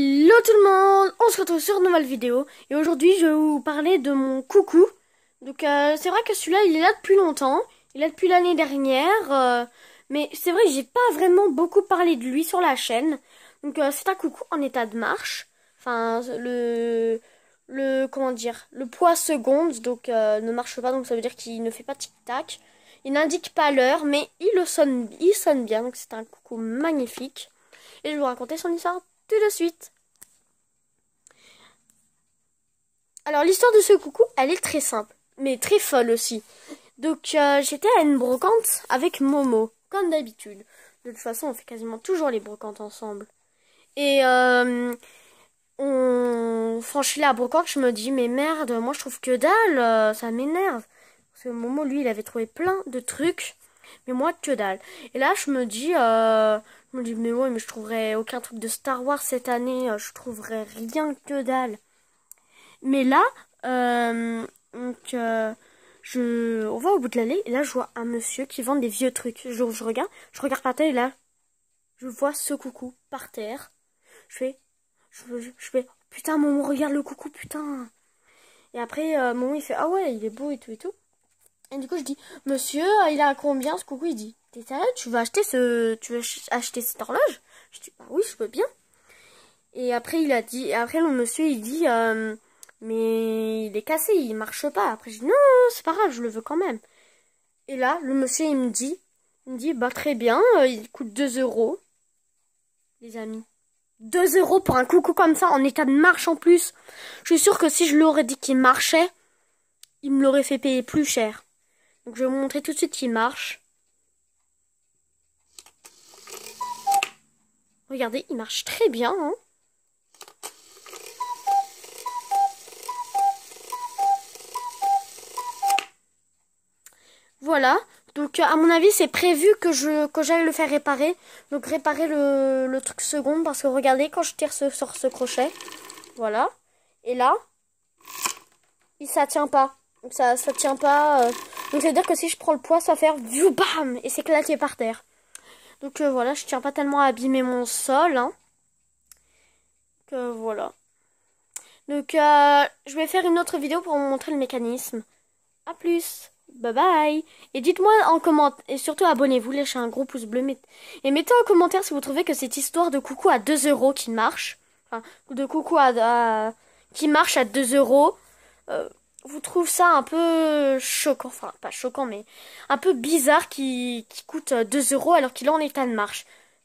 Hello tout le monde, on se retrouve sur une nouvelle vidéo et aujourd'hui je vais vous parler de mon coucou. Donc euh, c'est vrai que celui-là il est là depuis longtemps, il est là depuis l'année dernière, euh, mais c'est vrai que j'ai pas vraiment beaucoup parlé de lui sur la chaîne. Donc euh, c'est un coucou en état de marche, enfin le le comment dire, le poids seconde donc ne marche pas donc ça veut dire qu'il ne fait pas tic tac. Il n'indique pas l'heure mais il le sonne, il sonne bien donc c'est un coucou magnifique. Et je vais vous raconter son histoire tout de suite. Alors l'histoire de ce coucou, elle est très simple, mais très folle aussi. Donc euh, j'étais à une brocante avec Momo, comme d'habitude. De toute façon, on fait quasiment toujours les brocantes ensemble. Et euh, on franchit la brocante, je me dis, mais merde, moi je trouve que dalle, euh, ça m'énerve. Parce que Momo, lui, il avait trouvé plein de trucs, mais moi que dalle. Et là, je me dis, je me dis, mais ouais, mais je trouverais aucun truc de Star Wars cette année, euh, je trouverais rien que dalle. Mais là, euh, donc, euh, je, on va au bout de l'allée, et là, je vois un monsieur qui vend des vieux trucs. Je, je regarde, je regarde par terre, et là, je vois ce coucou par terre. Je fais, je, je, fais, putain, maman, regarde le coucou, putain. Et après, euh, maman, il fait, ah ouais, il est beau et tout et tout. Et du coup, je dis, monsieur, il a combien ce coucou? Il dit, T'es sérieux Tu veux acheter ce, tu veux acheter cette horloge? Je dis bah oui, je veux bien. Et après il a dit, après le monsieur il dit, euh, mais il est cassé, il marche pas. Après je dis non, c'est pas grave, je le veux quand même. Et là le monsieur il me dit, il me dit bah très bien, euh, il coûte 2 euros, les amis. 2 euros pour un coucou comme ça en état de marche en plus. Je suis sûre que si je l'aurais dit qu'il marchait, il me l'aurait fait payer plus cher. Donc je vais vous montrer tout de suite qu'il marche. Regardez, il marche très bien. Hein voilà. Donc à mon avis c'est prévu que je j'aille le faire réparer. Donc réparer le, truc second parce que regardez quand je tire ce, sur ce crochet. Voilà. Et là, il ça tient pas. Donc ça ça tient pas. Euh. Donc ça veut dire que si je prends le poids ça va faire bam et s'éclater par terre. Donc euh, voilà, je tiens pas tellement à abîmer mon sol. Hein. Que voilà. Donc euh, je vais faire une autre vidéo pour vous montrer le mécanisme. A plus. Bye bye. Et dites-moi en commentaire, et surtout abonnez-vous, lâchez un gros pouce bleu. Et mettez en commentaire si vous trouvez que cette histoire de coucou à 2 euros qui marche. Enfin, de coucou à, qui marche à 2 euros. Euh, vous trouvez ça un peu choquant, enfin pas choquant, mais un peu bizarre qui, qui coûte 2 euros alors qu'il est en état de marche.